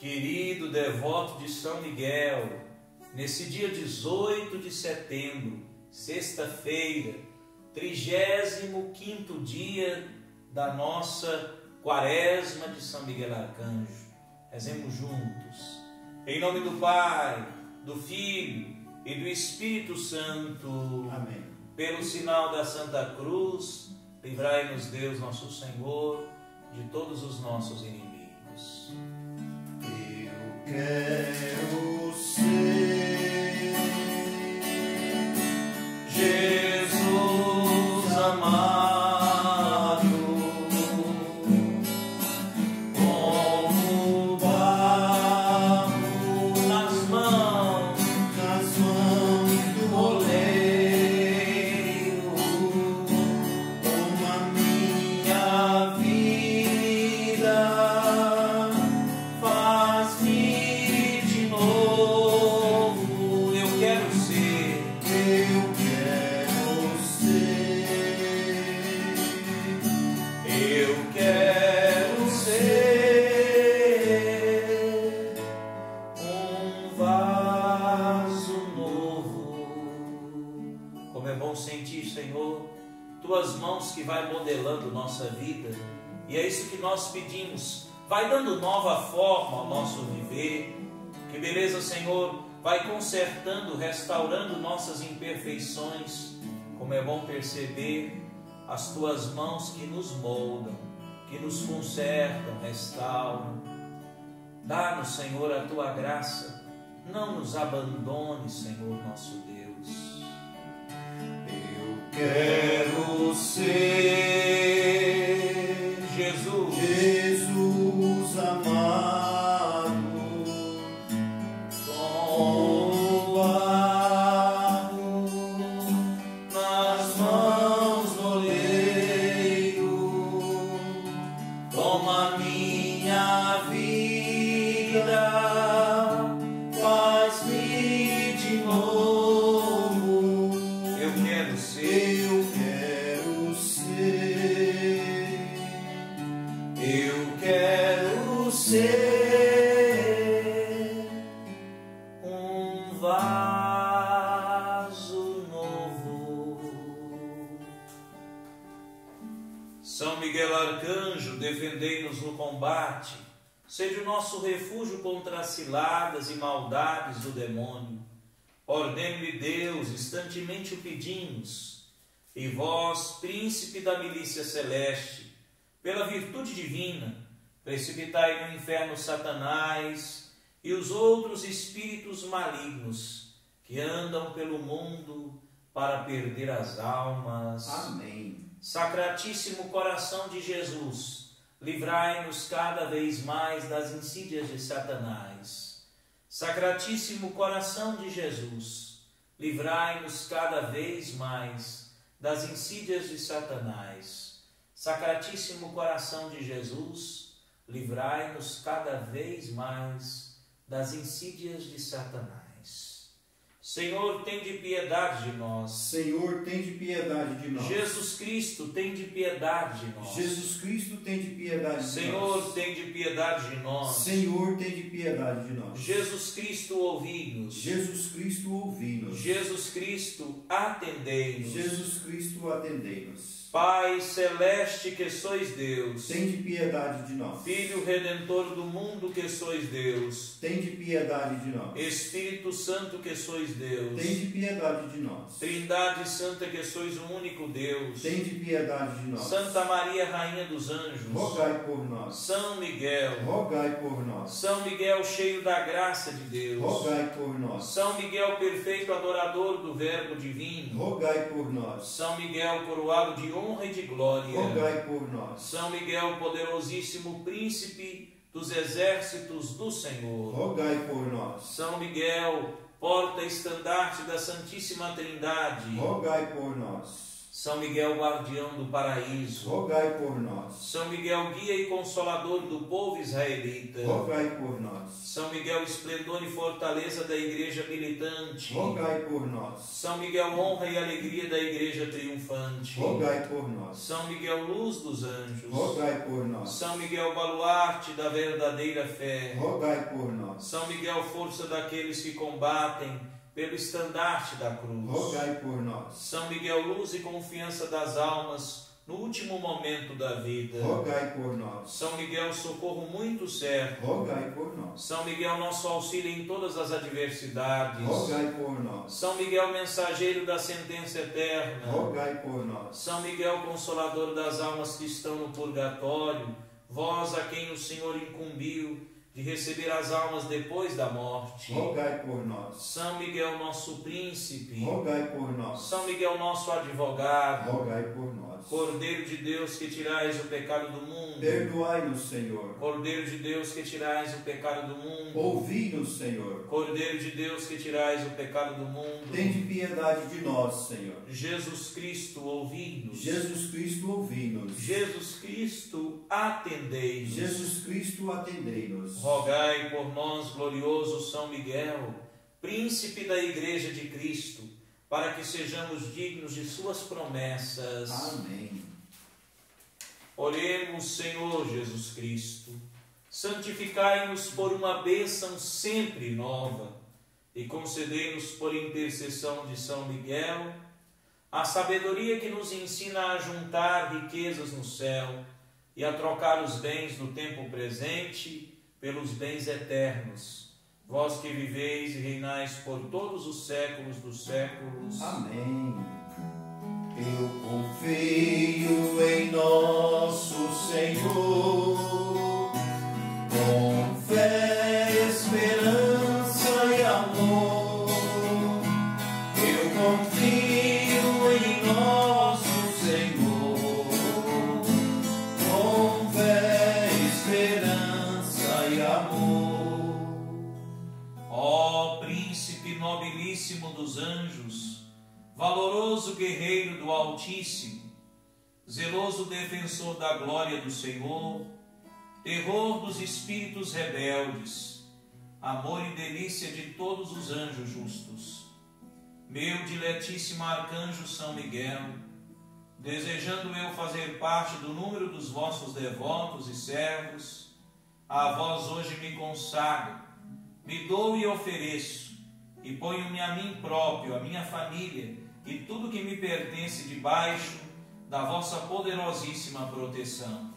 querido devoto de São Miguel, nesse dia 18 de setembro, sexta-feira, 35 dia da nossa quaresma de São Miguel Arcanjo. Rezemos juntos. Em nome do Pai, do Filho e do Espírito Santo. Amém. Pelo sinal da Santa Cruz, livrai-nos Deus, nosso Senhor, de todos os nossos inimigos. Quero ser Jesus tuas mãos que vai modelando nossa vida. E é isso que nós pedimos. Vai dando nova forma ao nosso viver. Que beleza, Senhor, vai consertando, restaurando nossas imperfeições. Como é bom perceber as tuas mãos que nos moldam, que nos consertam, restauram. Dá-nos, Senhor, a tua graça. Não nos abandone, Senhor nosso Deus. Eu quero ser São Miguel Arcanjo, defendei-nos no combate, seja o nosso refúgio contra as ciladas e maldades do demônio. Ordene-lhe Deus, instantemente o pedimos, e vós, príncipe da milícia celeste, pela virtude divina, precipitai no inferno Satanás e os outros espíritos malignos que andam pelo mundo para perder as almas. Amém. Sacratíssimo coração de Jesus, livrai-nos cada vez mais das insídias de Satanás. Sacratíssimo coração de Jesus, livrai-nos cada vez mais das insídias de Satanás. Sacratíssimo coração de Jesus, livrai-nos cada vez mais das insídias de Satanás. Senhor, tem de piedade de nós. Senhor, tem de piedade de nós. Jesus Cristo, tem de piedade de nós. Jesus Cristo, tem de piedade de Senhor, nós. tem de piedade de nós. Senhor, tem de piedade de nós. Jesus Cristo, ouvi-nos. Jesus Cristo, ouvi-nos. Jesus Cristo, atendei-nos. Jesus Cristo, atendei-nos. Pai celeste que sois Deus, Tem de piedade de nós. Filho redentor do mundo que sois Deus, Tem de piedade de nós. Espírito Santo que sois Deus, Tem de piedade de nós. Trindade Santa que sois o único Deus, Tem de piedade de nós. Santa Maria, Rainha dos Anjos, Rogai por nós. São Miguel, Rogai por nós. São Miguel cheio da graça de Deus, Rogai por nós. São Miguel perfeito adorador do Verbo divino, Rogai por nós. São Miguel coroado de honra e de glória, Rogai por nós. São Miguel poderosíssimo príncipe dos exércitos do Senhor, Rogai por nós. São Miguel porta estandarte da Santíssima Trindade, Rogai por nós. São Miguel, guardião do paraíso. rogai por nós. São Miguel, guia e consolador do povo israelita. Rogai por nós. São Miguel, esplendor e fortaleza da igreja militante. Rogai por nós. São Miguel, honra e alegria da igreja triunfante. Rogai por nós. São Miguel, luz dos anjos. Rogai por nós. São Miguel, baluarte da verdadeira fé. Rogai por nós. São Miguel, força daqueles que combatem pelo estandarte da cruz. Rogai por nós. São Miguel, luz e confiança das almas no último momento da vida. Rogai por nós. São Miguel, socorro muito certo. Rogai por nós. São Miguel, nosso auxílio em todas as adversidades. Rogai por nós. São Miguel, mensageiro da sentença eterna. Rogai por nós. São Miguel, consolador das almas que estão no purgatório, vós a quem o Senhor incumbiu de receber as almas depois da morte. Rogai por nós. São Miguel, nosso príncipe. Rogai por nós. São Miguel, nosso advogado. Rogai por nós. Cordeiro de Deus que tirais o pecado do mundo. Perdoai-nos, Senhor. Cordeiro de Deus que tirais o pecado do mundo. Ouvi-nos, Senhor. Cordeiro de Deus que tirais o pecado do mundo. Tende piedade de nós, Senhor. Jesus Cristo, ouvi-nos. Jesus Cristo, ouvi-nos. Jesus Cristo, atendei-nos. Jesus Cristo, atendei-nos. Rogai por nós, glorioso São Miguel, príncipe da Igreja de Cristo, para que sejamos dignos de Suas promessas. Amém. Oremos, Senhor Jesus Cristo, santificai-nos por uma bênção sempre nova e concedei-nos por intercessão de São Miguel a sabedoria que nos ensina a juntar riquezas no céu e a trocar os bens do tempo presente pelos bens eternos. Vós que viveis e reinais por todos os séculos dos séculos. Amém. Eu confio em nosso Senhor, valoroso guerreiro do Altíssimo, zeloso defensor da glória do Senhor, terror dos espíritos rebeldes, amor e delícia de todos os anjos justos. Meu diletíssimo arcanjo São Miguel, desejando eu fazer parte do número dos vossos devotos e servos, a vós hoje me consagro, me dou e ofereço, e ponho-me a mim próprio, a minha família e tudo que me pertence debaixo da vossa poderosíssima proteção.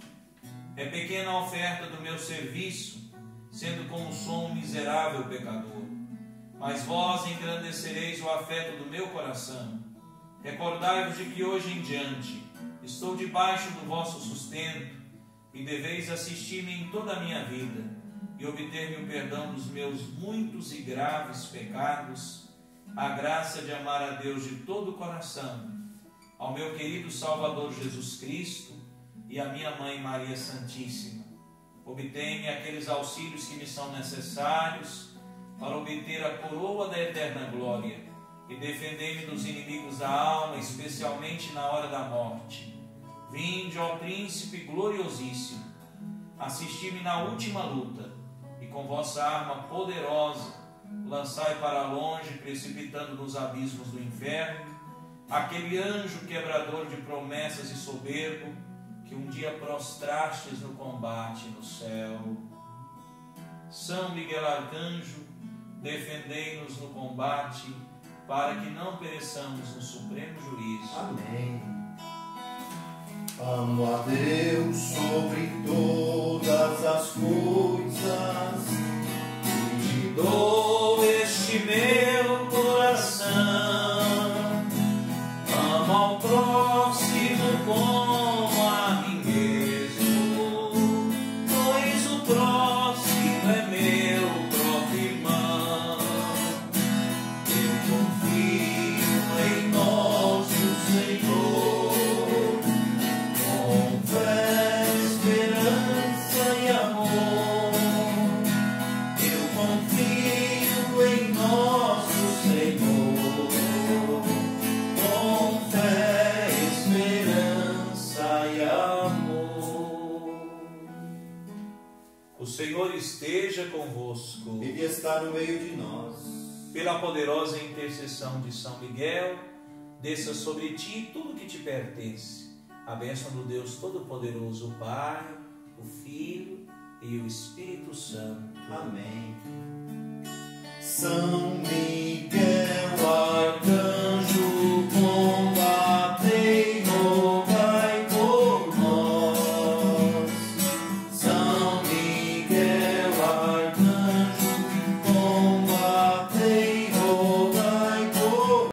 É pequena a oferta do meu serviço, sendo como sou um miserável pecador. Mas vós engrandecereis o afeto do meu coração. Recordai-vos de que hoje em diante estou debaixo do vosso sustento e deveis assistir-me em toda a minha vida e obter-me o perdão dos meus muitos e graves pecados, a graça de amar a Deus de todo o coração, ao meu querido Salvador Jesus Cristo e à minha mãe Maria Santíssima. Obtém-me aqueles auxílios que me são necessários para obter a coroa da eterna glória e defendei-me dos inimigos da alma, especialmente na hora da morte. Vinde, ó Príncipe gloriosíssimo, assisti-me na última luta e com vossa arma poderosa lançai para longe, precipitando nos abismos do inferno, aquele anjo quebrador de promessas e soberbo que um dia prostrastes no combate no céu. São Miguel Arcanjo, defendei-nos no combate, para que não pereçamos no supremo juízo. Amém. Amo a Deus sobre todas as coisas e Senhor esteja convosco. Ele está no meio de nós. Pela poderosa intercessão de São Miguel, desça sobre ti tudo que te pertence. A bênção do Deus Todo-Poderoso, o Pai, o Filho e o Espírito Santo. Amém. São